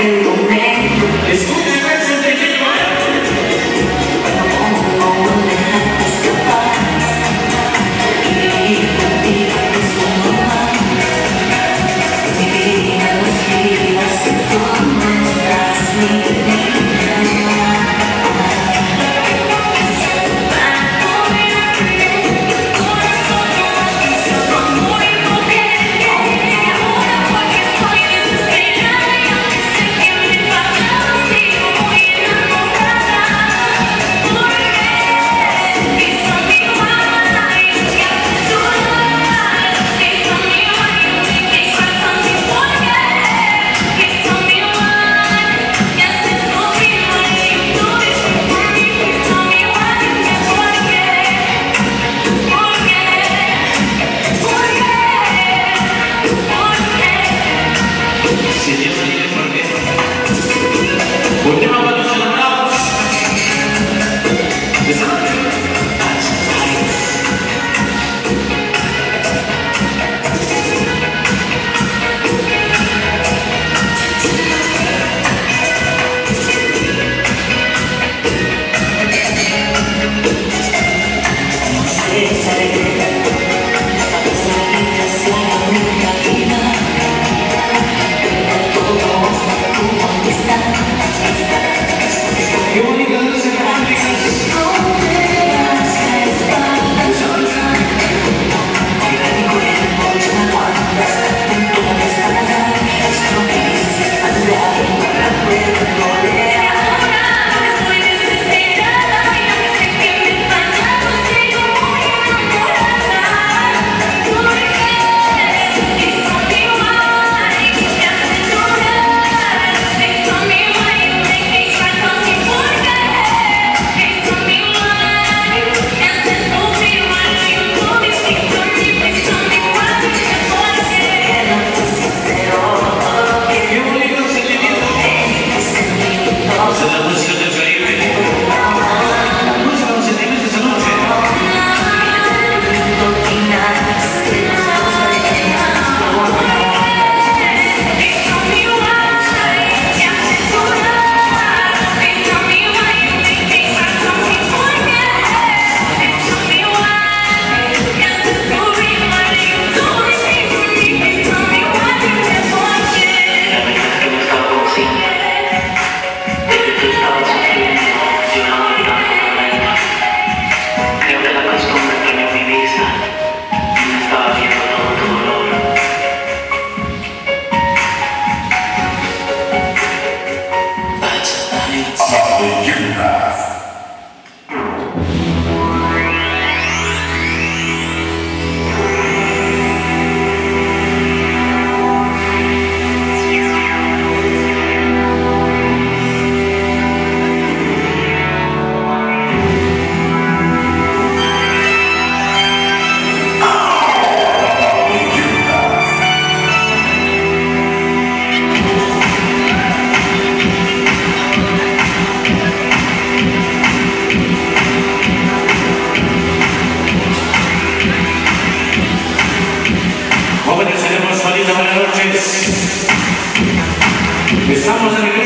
Jóvenes, Si Dios quiere, porque Estamos en el